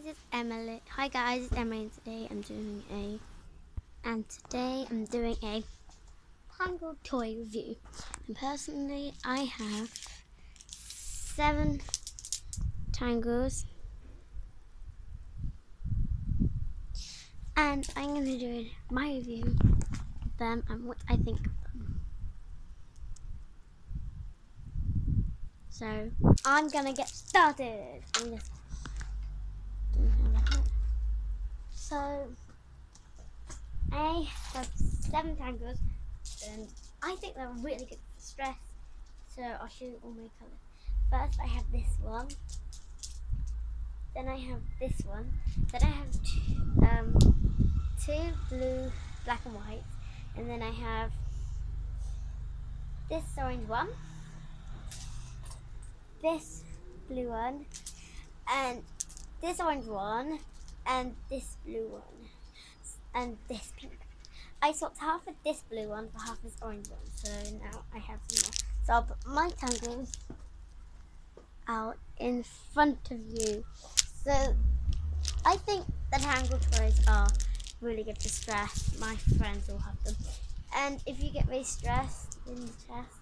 guys, it's Emily. Hi guys, it's Emily. and Today I'm doing a, and today I'm doing a Tangle toy review. And personally, I have seven Tangles, and I'm going to do my review of them and what I think of them. So I'm gonna get started. I'm just so I have tangles and I think they're really good for stress. So I'll show you all my colours. First I have this one. Then I have this one. Then I have two, um, two blue, black and white. And then I have this orange one. This blue one. And this orange one and this blue one and this pink. I swapped half of this blue one for half of this orange one, so now I have some more. So I'll put my tangles out in front of you. So I think the tangle toys are really good for stress. My friends all have them. And if you get very stressed in the chest,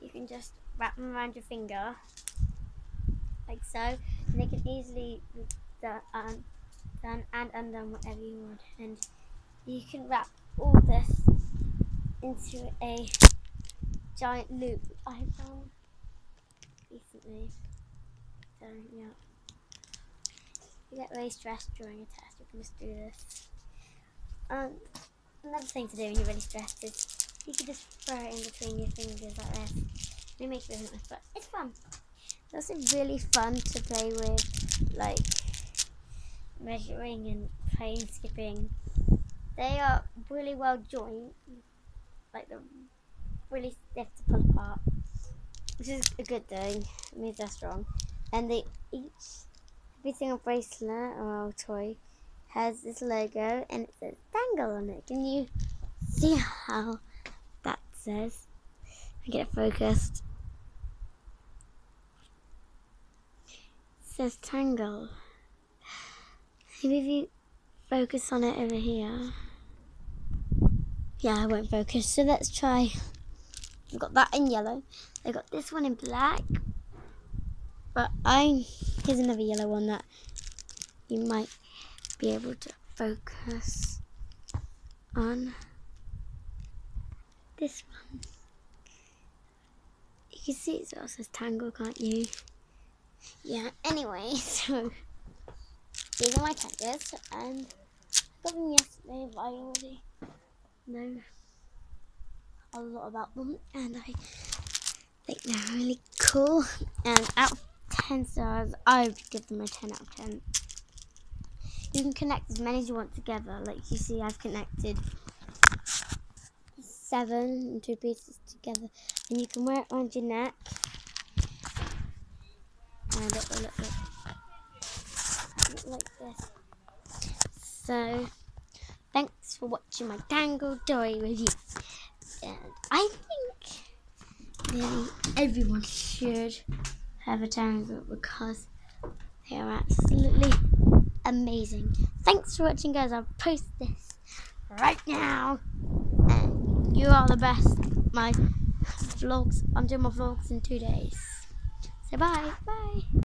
you can just wrap them around your finger like so, and they can easily done, um, done and undone whatever you want. And you can wrap all this into a giant loop I found recently. So yeah, you get really stressed during a test, you can just do this. Um, another thing to do when you're really stressed is you can just throw it in between your fingers like this. It makes it really nice, but it's fun. It's also really fun to play with, like measuring and playing skipping. They are really well joined, like they're really stiff to pull apart, which is a good thing. It means they're strong. And they each, every single bracelet or toy has this logo and it says Tangle on it. Can you see how that says? I get it focused. says Tangle. Maybe if you focus on it over here. Yeah, I won't focus. So let's try. I've got that in yellow. I got this one in black. But I here's another yellow one that you might be able to focus on. This one. You can see it also says Tangle, can't you? yeah, anyway, so these are my tangles, and I got them yesterday, but I already know a lot about them, and I think they're really cool. And out of 10 stars, I would give them a 10 out of 10. You can connect as many as you want together. Like you see, I've connected seven and two pieces together, and you can wear it around your neck and it will look, look, like this. So, for watching my Tangle Toy review. And I think nearly everyone should have a Tangle because they are absolutely amazing. Thanks for watching guys, I'll post this right now. And you are the best. My vlogs, I'm doing my vlogs in two days. Say bye. Bye.